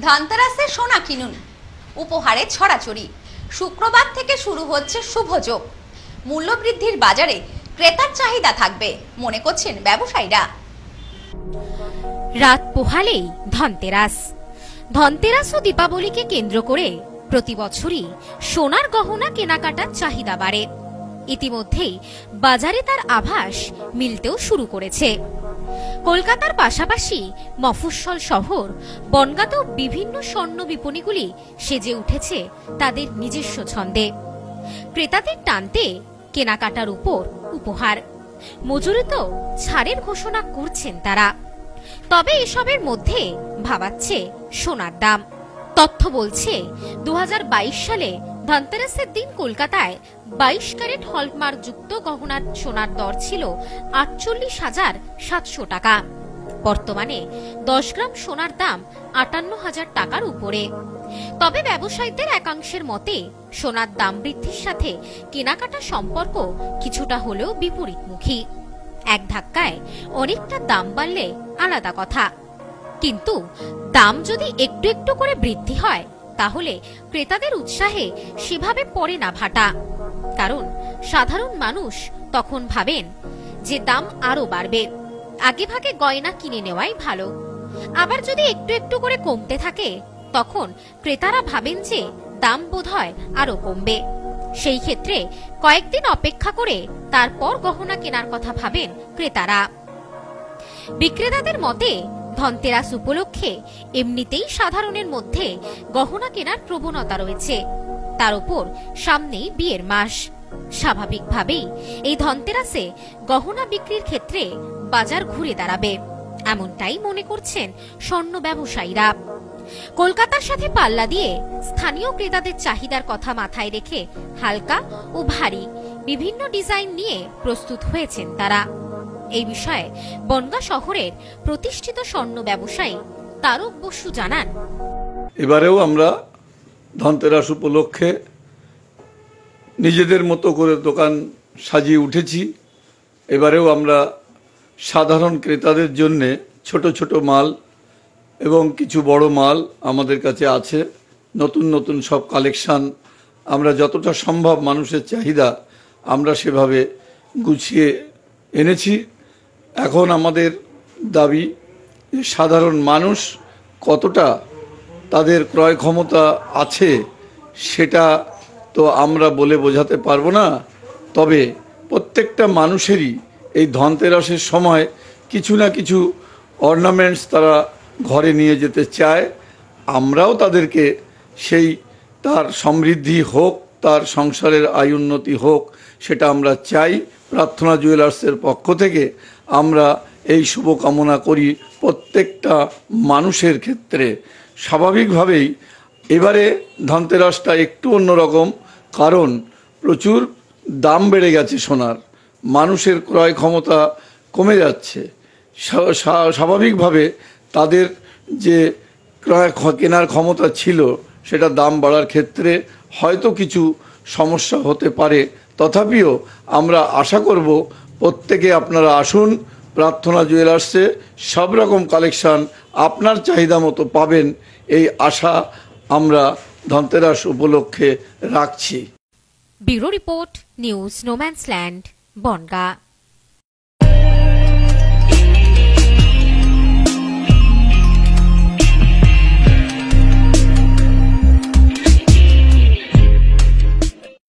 ধনতেরাসে সোনা কিনুন। উপহারে ছড়াছড়ি। শুক্রবার থেকে শুরু হচ্ছে শুভযোগ মূল্যবৃদ্ধির বাজারে ক্রেতার চাহিদা থাকবে, মনে করছেন ব্যবসায়ীরা। রাত পোহালেই ধনতেরাস। ধনতেরাস ও দীপাবলিকে কেন্দ্র করে প্রতি বছরই সোনার গহনা কেনাকাটার চাহিদা বাড়ে। ইতিমধ্যেই বাজারে তার আভাস মিলতেও শুরু করেছে। কলকাতার পাশাপাশি মফস্বল শহর বনগাতেও বিভিন্ন স্বর্ণ বিপণীগুলি সেজে উঠেছে তাদের নিজস্ব ছন্দে। ক্রেতাদের টানতে কেনাকাটার উপর উপহার। মজুরিতেও ছাড়ের ঘোষণা করছেন তারা। তবে এসবের মধ্যে ভাবাচ্ছে সোনার দাম। তথ্য বলছে দু হাজার বাইশ সালে ধনতেরাসের দিন কলকাতায় বাইশ ক্যারেট হলমার্ক যুক্ত গহনার সোনার দর ছিল আটচল্লিশ হাজার সাতশো টাকা। বর্তমানে দশ গ্রাম সোনার দাম আটান্ন হাজার টাকার উপরে। তবে ব্যবসায়ীদের একাংশের মতে সোনার দাম বৃদ্ধির সাথে কেনাকাটা সম্পর্ক কিছুটা হলেও বিপরীতমুখী। এক ধাক্কায় অনেকটা দাম বাড়লে আলাদা কথা। কিন্তু দাম যদি একটু একটু করে বৃদ্ধি হয় তাহলে ক্রেতাদের উৎসাহে সেভাবে পড়ে না ভাটা। কারণ সাধারণ মানুষ তখন ভাবেন যে দাম আরও বাড়বে। আগে ভাগে গয়না কিনে নেওয়াই ভালো। আবার যদি একটু একটু করে কমতে থাকে, তখন ক্রেতারা ভাবেন যে দাম বোধহয় আরও কমবে। সেই ক্ষেত্রে কয়েকদিন অপেক্ষা করে তারপর গহনা কেনার কথা ভাবেন ক্রেতারা। বিক্রেতাদের মতে ধনতেরাস উপলক্ষে এমনিতেই সাধারণের মধ্যে গহনা কেনার প্রবণতা রয়েছে। তার উপর সামনেই বিয়ের মাস। স্বাভাবিকভাবেই এই ধনতেরাসে গহনা বিক্রির ক্ষেত্রে বাজার ঘুরে দাঁড়াবে, এমনটাই মনে করছেন স্বর্ণ ব্যবসায়ীরা। কলকাতার সাথে পাল্লা দিয়ে স্থানীয় ক্রেতাদের চাহিদার কথা মাথায় রেখে হালকা ও ভারী বিভিন্ন ডিজাইন নিয়ে প্রস্তুত হয়েছেন তারা। এই বিষয়ে বনগা শহরের প্রতিষ্ঠিত স্বর্ণ ব্যবসায়ী তারক বসু জানান। এবারেও আমরা ধনতেরাস উপলক্ষে নিজেদের মতো করে দোকান সাজিয়ে উঠেছি। এবারেও আমরা সাধারণ ক্রেতাদের জন্যে ছোট ছোট মাল এবং কিছু বড় মাল আমাদের কাছে আছে। নতুন নতুন সব কালেকশান। আমরা যতটা সম্ভব মানুষের চাহিদা আমরা সেভাবে গুছিয়ে এনেছি। এখন আমাদের দাবি, সাধারণ মানুষ কতটা তাদের ক্রয় ক্ষমতা আছে সেটা তো আমরা বলে বোঝাতে পারব না। তবে প্রত্যেকটা মানুষেরই এই ধনতেরাসের সময় কিছু না কিছু অর্নামেন্টস তারা ঘরে নিয়ে যেতে চায়। আমরাও তাদেরকে সেই তার সমৃদ্ধি হোক, তার সংসারের আয় উন্নতি হোক, সেটা আমরা চাই। প্রার্থনা জুয়েলার্সের পক্ষ থেকে আমরা এই শুভকামনা করি প্রত্যেকটা মানুষের ক্ষেত্রে। স্বাভাবিকভাবেই এবারে ধনতেরাসটা একটু অন্যরকম, কারণ প্রচুর দাম বেড়ে গেছে সোনার। মানুষের ক্রয় ক্ষমতা কমে যাচ্ছে। স্বা- স্বা- স্বাভাবিকভাবে তাদের যে ক্রয় কেনার ক্ষমতা ছিল, সেটা দাম বাড়ার ক্ষেত্রে হয়তো কিছু সমস্যা হতে পারে। তথাপিও আমরা আশা করব প্রত্যেকে আপনারা আসুন, প্রার্থনা জুয়েলার্সে সব রকম কালেকশান আপনার চাহিদা মতো পাবেন, এই আশা আমরা ধনতেরাস উপলক্ষে রাখছি। Bureau report, news, no man's land, Bongaon.